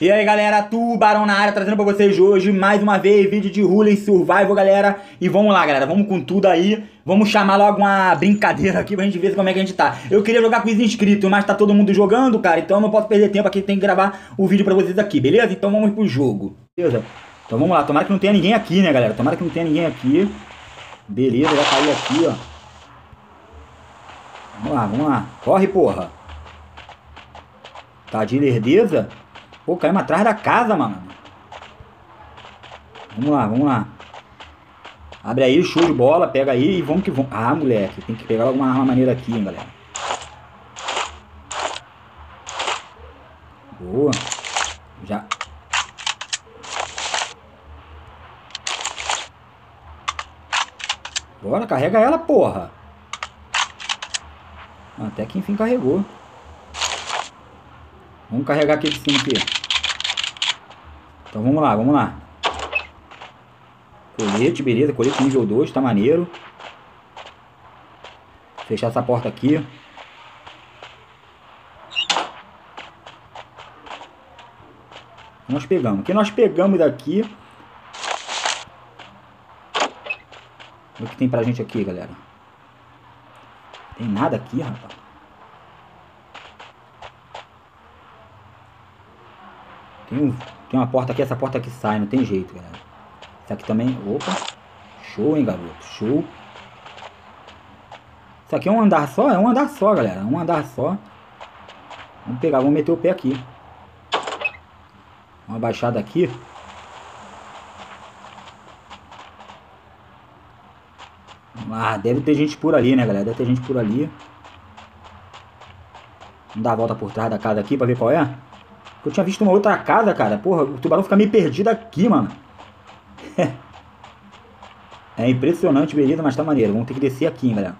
E aí galera, Tubarão na área, trazendo pra vocês hoje mais uma vez vídeo de Ruling Survival, galera. E vamos lá, galera, vamos com tudo aí. Vamos chamar logo uma brincadeira aqui pra gente ver como é que a gente tá. Eu queria jogar com os inscritos, mas tá todo mundo jogando, cara, então eu não posso perder tempo aqui, tem que gravar o vídeo pra vocês aqui, beleza? Então vamos pro jogo, beleza? Então vamos lá, tomara que não tenha ninguém aqui, né, galera? Tomara que não tenha ninguém aqui. Beleza, já caiu aqui, ó. Vamos lá, vamos lá. Corre, porra. Tá de lerdeza? Pô, caímos atrás da casa, mano. Vamos lá, vamos lá. Abre aí, show de bola, pega aí e vamos que vamos. Ah, moleque, tem que pegar alguma arma maneira aqui, hein, galera. Boa. Já. Bora, carrega ela, porra. Até que enfim carregou. Vamos carregar aqui de cima aqui. Então vamos lá, vamos lá. Colete, beleza. Colete nível 2, tá maneiro. Fechar essa porta aqui. Nós pegamos. O que nós pegamos daqui... O que tem pra gente aqui, galera? Tem nada aqui, rapaz. Tem, um, tem uma porta aqui, essa porta aqui sai, não tem jeito, galera. Isso aqui também, opa. Show, hein, garoto, show. Isso aqui é um andar só? É um andar só, galera, um andar só. Vamos pegar, vamos meter o pé aqui. Uma baixada aqui. Ah, deve ter gente por ali, né, galera? Deve ter gente por ali. Vamos dar a volta por trás da casa aqui pra ver qual é. Eu tinha visto uma outra casa, cara. Porra, o tubarão fica meio perdido aqui, mano. é impressionante, beleza, mas tá maneiro. Vamos ter que descer aqui, hein, galera.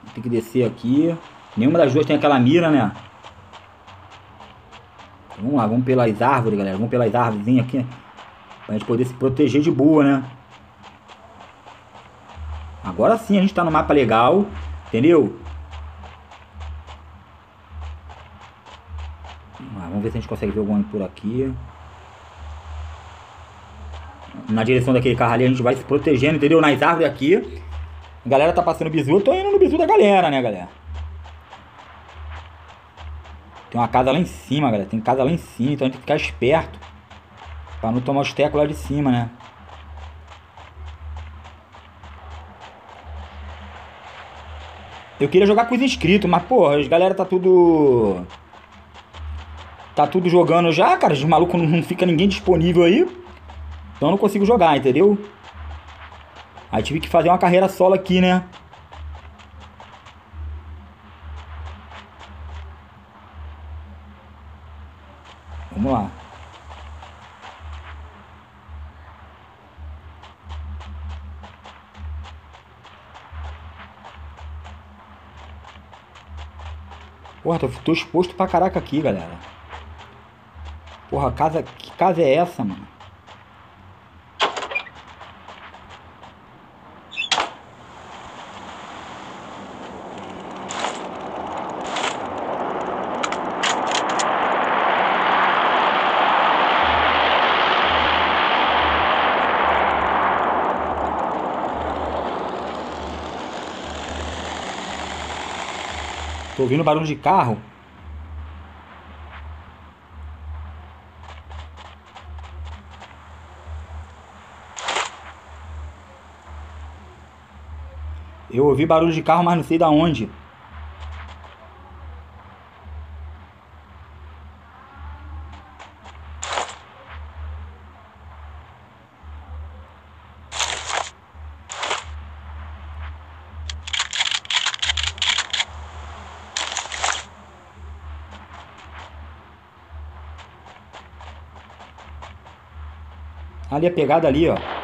Vamos ter que descer aqui. Nenhuma das duas tem aquela mira, né? Vamos lá, vamos pelas árvores, galera. Vamos pelas árvores aqui. Pra gente poder se proteger de boa, né? Agora sim a gente tá no mapa legal. Entendeu? Vamos ver se a gente consegue ver algum por aqui. Na direção daquele carro ali a gente vai se protegendo, entendeu? Nas árvores aqui. A galera tá passando bizu. Eu tô indo no bizu da galera, né, galera? Tem uma casa lá em cima, galera. Tem casa lá em cima, então a gente tem que ficar esperto. Pra não tomar os tecos lá de cima, né? Eu queria jogar com os inscritos, mas, porra, as galera tá tudo tá tudo jogando já, cara. Os malucos não fica ninguém disponível aí. Então eu não consigo jogar, entendeu? Aí tive que fazer uma carreira solo aqui, né? Vamos lá. Porra, tô, tô exposto pra caraca aqui, galera. Porra, casa, que casa é essa, mano? Tô ouvindo barulho de carro. Eu ouvi barulho de carro, mas não sei da onde. Ali a pegada ali, ó.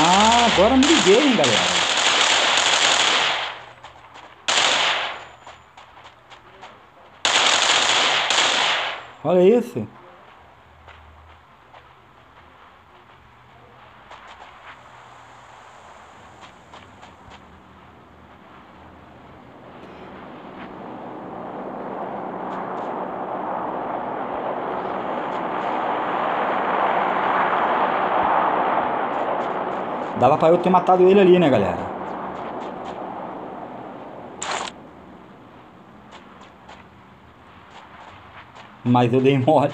Ah, agora me liguei, hein, galera. Olha isso. Dava pra eu ter matado ele ali, né, galera? Mas eu dei mole.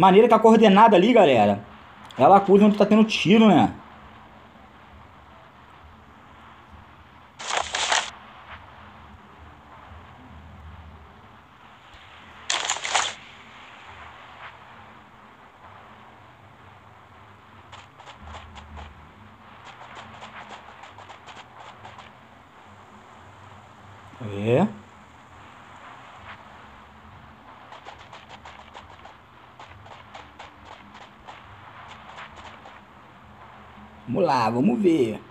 Maneira que a coordenada ali, galera, ela acusa onde tá tendo tiro, né? É. Vamos lá, vamos ver.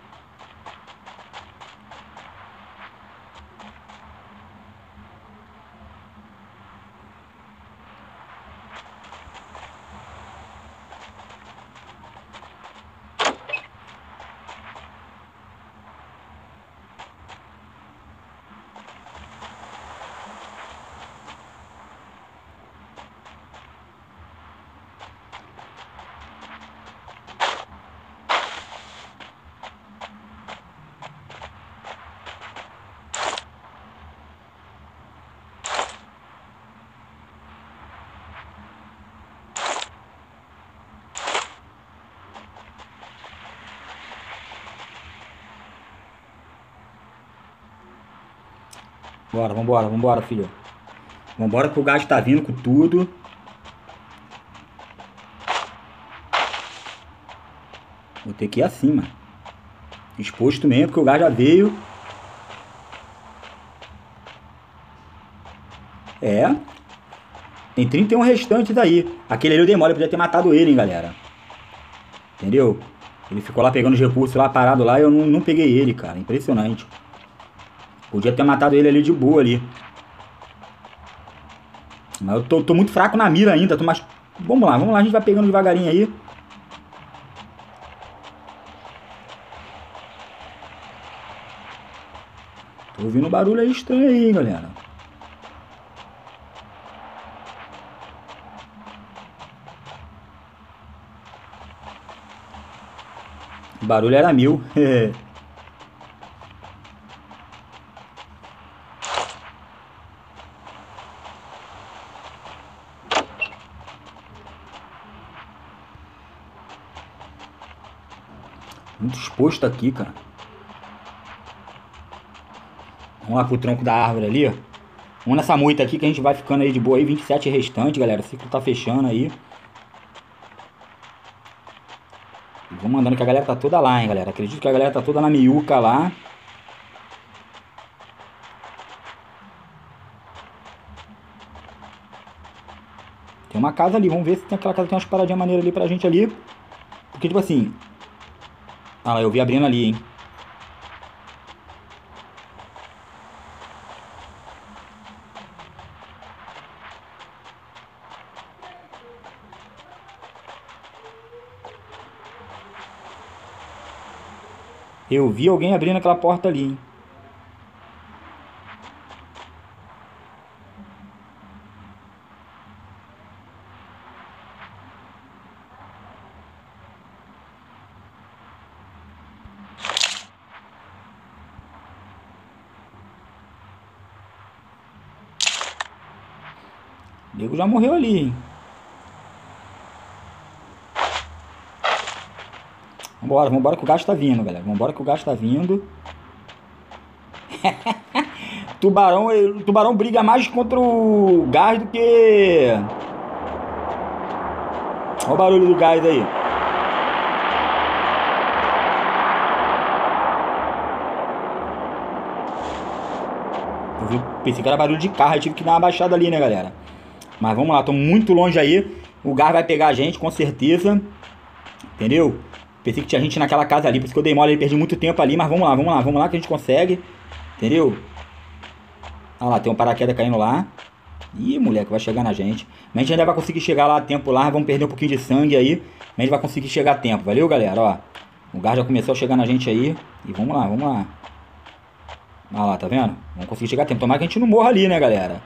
Bora, vambora, vambora, filho. Vambora que o gás tá vindo com tudo. Vou ter que ir acima. Exposto mesmo, porque o gás já veio. É. Tem 31 restantes aí. Aquele ali eu demora, eu podia ter matado ele, hein, galera. Entendeu? Ele ficou lá pegando os recursos lá, parado lá, e eu não, não peguei ele, cara. Impressionante. Podia ter matado ele ali de boa ali. Mas eu tô, tô muito fraco na mira ainda. Tô mais... Vamos lá, vamos lá. A gente vai pegando devagarinho aí. Tô ouvindo um barulho aí estranho aí, galera. O barulho era mil. Muito exposto aqui, cara. Vamos lá pro tronco da árvore ali, ó. Vamos nessa moita aqui que a gente vai ficando aí de boa aí. 27 restante, galera. O ciclo tá fechando aí. Vamos mandando que a galera tá toda lá, hein, galera. Acredito que a galera tá toda na miúca lá. Tem uma casa ali. Vamos ver se tem aquela casa que tem umas paradinhas maneiras ali pra gente ali. Porque, tipo assim, ah eu vi abrindo ali, hein. Eu vi alguém abrindo aquela porta ali, hein. Já morreu ali, hein? Vambora, vambora que o gasto tá vindo, galera. Vambora que o gasto tá vindo. tubarão, o tubarão briga mais contra o gás do que... Olha o barulho do gás aí. Eu pensei que era barulho de carro, eu tive que dar uma baixada ali, né, galera? Mas vamos lá, tô muito longe aí. O gás vai pegar a gente, com certeza. Entendeu? Pensei que tinha gente naquela casa ali, por isso que eu dei mole perdi muito tempo ali. Mas vamos lá, vamos lá, vamos lá que a gente consegue. Entendeu? Olha lá, tem um paraquedas caindo lá. Ih, moleque, vai chegar na gente. Mas a gente ainda vai conseguir chegar lá a tempo lá. Vamos perder um pouquinho de sangue aí. Mas a gente vai conseguir chegar a tempo. Valeu, galera? Ó, o gás já começou a chegar na gente aí. E vamos lá, vamos lá. Olha lá, tá vendo? Vamos conseguir chegar a tempo. Tomara que a gente não morra ali, né, galera?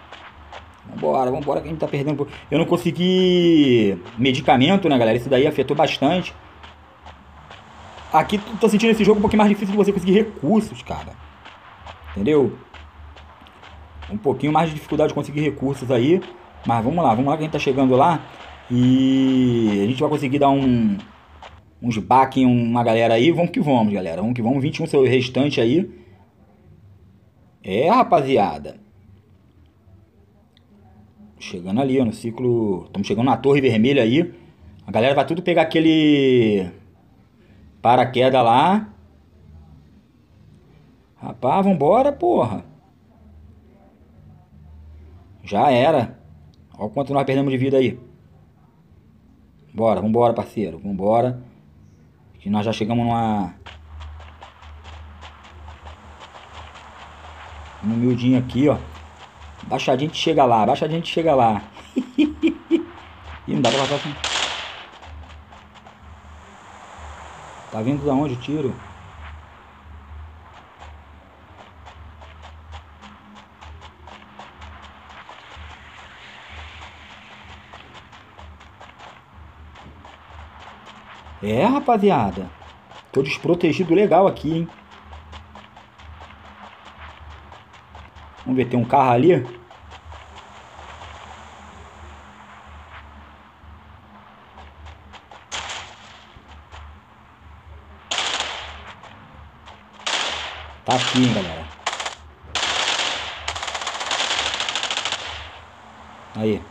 Vambora, vambora que a gente tá perdendo. Eu não consegui medicamento, né, galera? Isso daí afetou bastante. Aqui tô sentindo esse jogo um pouquinho mais difícil de você conseguir recursos, cara. Entendeu? Um pouquinho mais de dificuldade de conseguir recursos aí. Mas vamos lá, vamos lá que a gente tá chegando lá. E a gente vai conseguir dar um, uns back em uma galera aí. Vamos que vamos, galera. Vamos que vamos. 21 seu restante aí. É, rapaziada. Chegando ali, ó, no ciclo... Estamos chegando na torre vermelha aí. A galera vai tudo pegar aquele... Paraquedas lá. Rapaz, vambora, porra. Já era. Olha quanto nós perdemos de vida aí. Bora, vambora, parceiro. Vambora. Que nós já chegamos numa... Um humildinho aqui, ó. Baixadinho a gente chega lá. Baixadinho a gente chega lá. Ih, não dá pra passar assim. Tá vindo da onde o tiro? É, rapaziada. Tô desprotegido legal aqui, hein? Vamos ver, tem um carro ali. Tá aqui, hein, galera. Aí.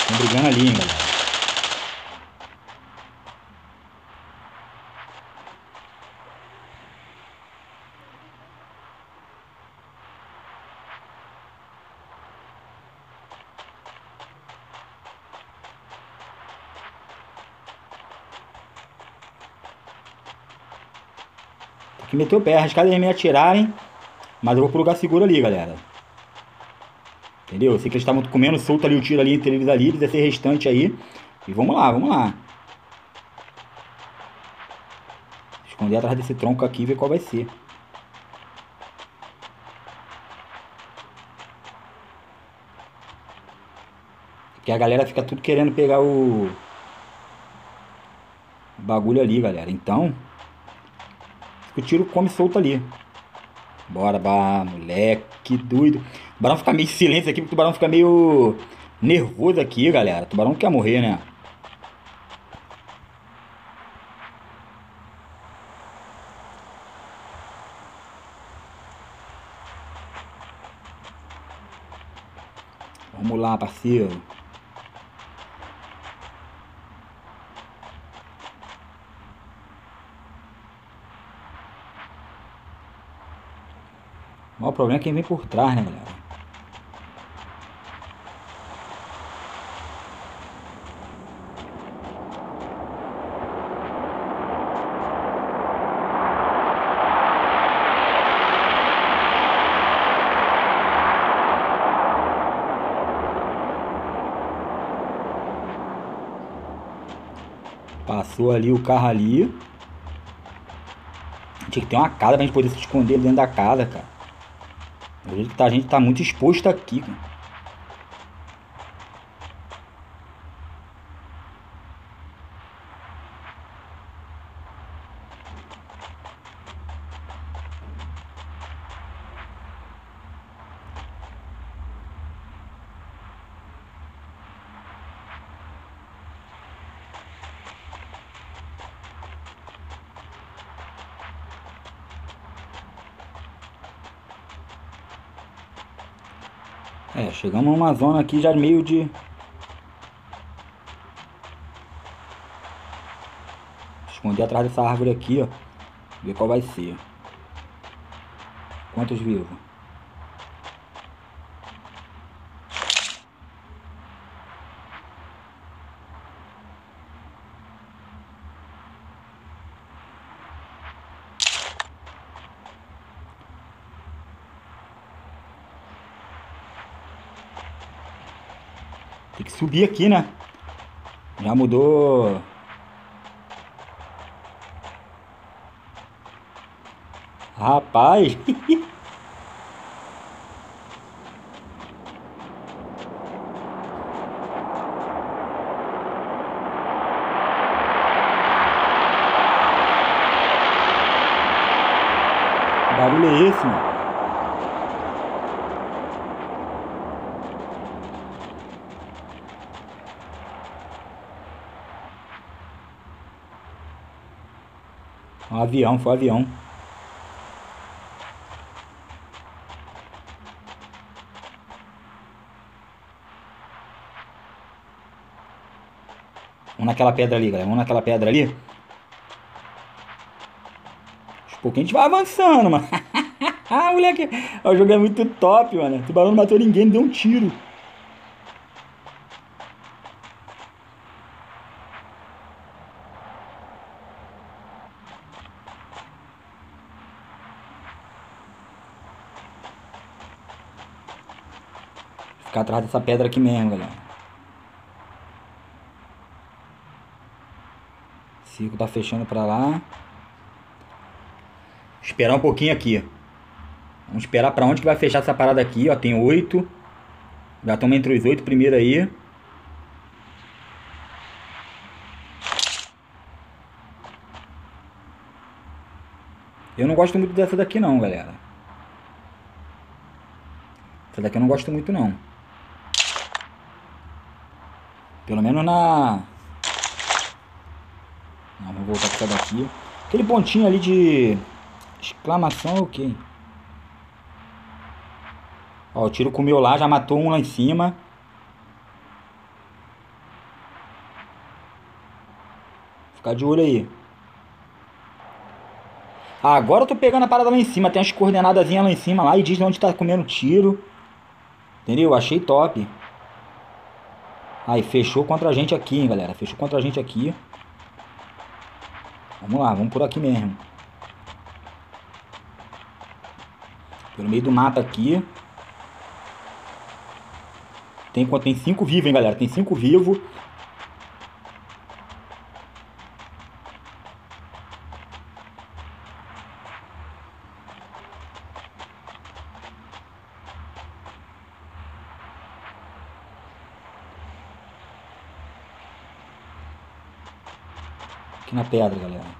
Estão brigando ali, hein, galera. Meter o pé, arriscar eles me atirarem. Mas eu vou pro lugar seguro ali, galera. Entendeu? Eu sei que eles estavam comendo solto ali o tiro ali entre eles ali, eles ser restante aí. E vamos lá, vamos lá. Esconder atrás desse tronco aqui e ver qual vai ser. Porque a galera fica tudo querendo pegar o... o bagulho ali, galera. Então, o tiro come solto ali. Bora, bah, moleque doido. O tubarão fica meio silêncio aqui, porque o tubarão fica meio nervoso aqui, galera. O tubarão quer morrer, né? Vamos lá, parceiro. Problema é quem vem por trás, né, galera? Passou ali o carro ali. Tinha que ter uma casa pra gente poder se esconder dentro da casa, cara. Jeito que tá, a gente tá muito exposto aqui, cara. É, chegamos numa zona aqui já meio de... Esconder atrás dessa árvore aqui, ó. Ver qual vai ser. Quantos vivos? Que subir aqui, né? Já mudou. Rapaz. barulho é esse, mano? Um avião, foi um avião. Vamos naquela pedra ali, galera. Vamos naquela pedra ali. Aos pouquinhos a gente vai avançando, mano. ah, moleque. O jogo é muito top, mano. O tubarão não matou ninguém, deu um tiro. Ficar atrás dessa pedra aqui mesmo, galera. O circo tá fechando pra lá. Esperar um pouquinho aqui. Vamos esperar pra onde que vai fechar essa parada aqui, ó. Tem oito. Já estamos entre os oito primeiro aí. Eu não gosto muito dessa daqui não, galera. Essa daqui eu não gosto muito não. Pelo menos na... Não, vamos voltar pra daqui. Aquele pontinho ali de exclamação é o quê? Ó, o tiro comeu lá, já matou um lá em cima. Ficar de olho aí. Ah, agora eu tô pegando a parada lá em cima. Tem as coordenadas lá em cima lá e diz onde tá comendo tiro. Entendeu? Achei top. Aí, fechou contra a gente aqui, hein, galera. Fechou contra a gente aqui. Vamos lá, vamos por aqui mesmo. Pelo meio do mato aqui. Tem, tem cinco vivos, hein, galera. Tem cinco vivos. Pedra, galera.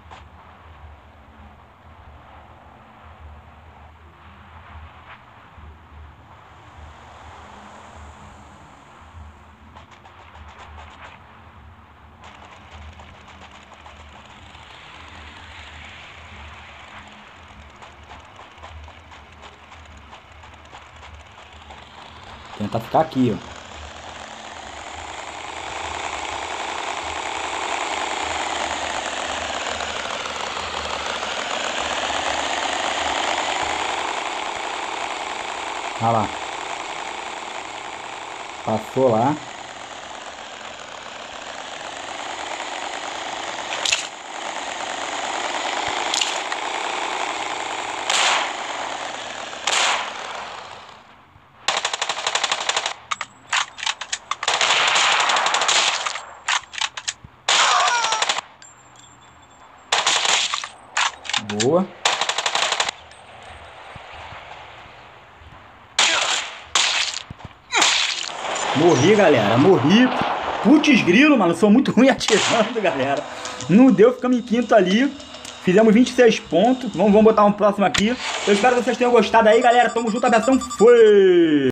Tentar ficar aqui, ó. Olha lá. Passou lá. Boa. Morri, galera. Morri. Putz grilo, mano. Sou muito ruim atirando, galera. Não deu, ficamos em quinto ali. Fizemos 26 pontos. Vamos, vamos botar um próximo aqui. Eu espero que vocês tenham gostado aí, galera. Tamo junto, abração. Foi!